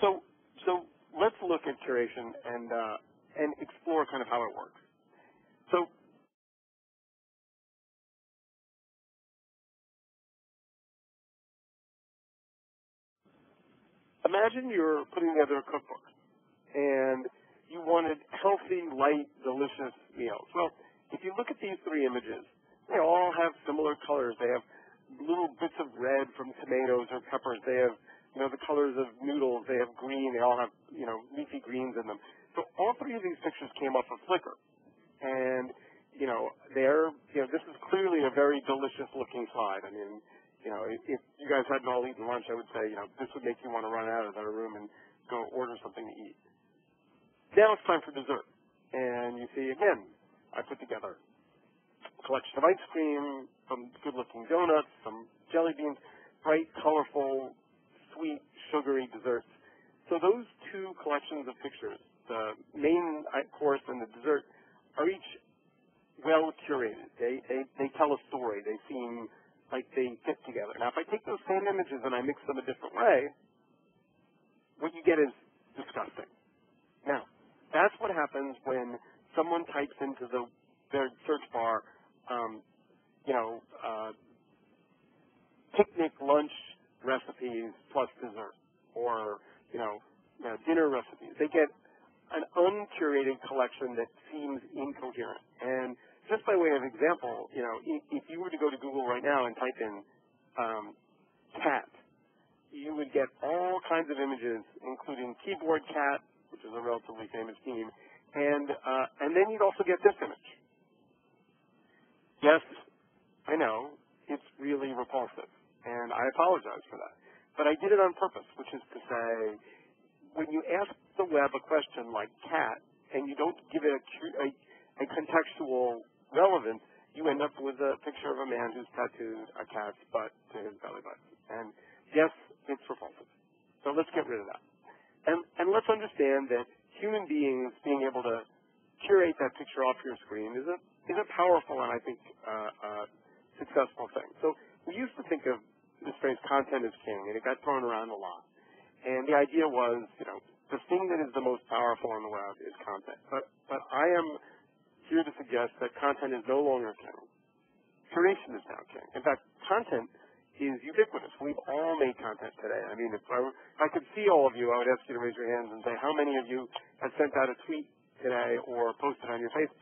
So, so let's look at curation and uh, and explore kind of how it works. So imagine you're putting together a cookbook and you wanted healthy, light, delicious meals. Well, if you look at these three images, they all have similar colors. They have little bits of red from tomatoes or peppers. They have, you know, the colors of noodles. They have green. They all have, you know, leafy greens in them. So all three of these pictures came off of Flickr. And, you know, they're, you know, this is clearly a very delicious looking slide. I mean, you know, if you guys hadn't all eaten lunch, I would say, you know, this would make you want to run out of the room and go order something to eat. Now it's time for dessert. And you see, again, I put together a collection of ice cream, some good-looking donuts, some jelly beans, bright, colorful, sweet, sugary desserts. So those two collections of pictures, the main course and the dessert, are each well curated. They, they, they tell a story. They seem like they fit together. Now, if I take those same images and I mix them a different way, what you get is disgusting. Now, that's what happens when someone types into the their search bar, um, you know, uh, picnic lunch recipes plus dessert, or you know, uh, dinner recipes. They get an uncurated collection that seems incoherent. And just by way of example, you know, if, if you were to go to Google right now and type in um, cat, you would get all kinds of images, including keyboard cat, which is a relatively famous meme, and uh, and then you'd also get this image. Yes, I know it's really repulsive, and I apologize for that, but I did it on purpose, which is to say, when you ask the web a question like cat, and you don't give it a, a, a contextual relevance, you end up with a picture of a man who's tattooed a cat's butt to his belly button. And yes, it's repulsive. So let's get rid of that. And, and let's understand that human beings being able to curate that picture off your screen is a, is a powerful and I think uh, uh, successful thing. So we used to think of this phrase content is king, and it got thrown around a lot. And the idea was, you know, the thing that is the most powerful on the web is content. But, but I am here to suggest that content is no longer king. Curation is now king. In fact, content is ubiquitous. We've all made content today. I mean, if I, if I could see all of you, I would ask you to raise your hands and say how many of you have sent out a tweet today or posted on your Facebook